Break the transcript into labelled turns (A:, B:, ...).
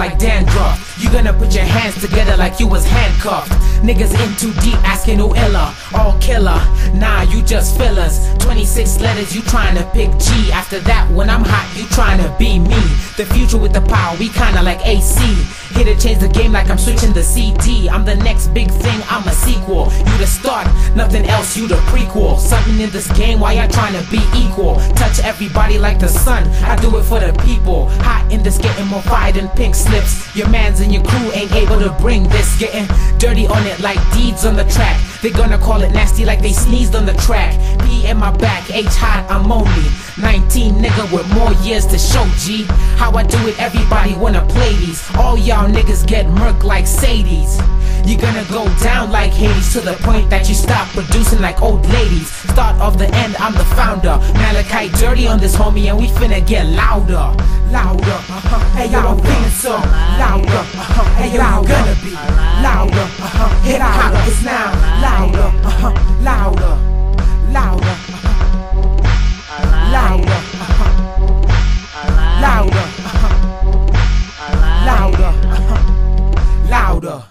A: like dandruff. You gonna put your hands together like you was handcuffed. Niggas in too deep asking who illa, all killer. Nah, you just fillers. 26 letters, you trying to pick G. After that, when I'm hot, you trying to be me. The future with the power, we kinda like AC. Here to change the game like I'm switching the CD. I'm the next big thing, I'm a sequel. You the start, nothing else, you the prequel. Something in this game, why y'all trying to be equal? Touch everybody like the sun, I do it for the getting more fire than pink slips. Your mans and your crew ain't able to bring this. Getting dirty on it like deeds on the track. They gonna call it nasty like they sneezed on the track. P in my back, H hot, I'm only 19 nigga with more years to show G. How I do it, everybody wanna play these. All y'all niggas get murked like Sadies. You're gonna go down like Hades to the point that you stop producing like old ladies. Start of the end, I'm the founder. Malachite dirty on this homie, and we finna get louder. Louder, uh-huh. hey, y'all feeling so louder, uh-huh. hey, y'all gonna be louder, uh-huh. hip hop is now louder, uh-huh. louder, louder, uh-huh. louder. Uh-huh. Louder, uh-huh. louder, uh-huh. louder.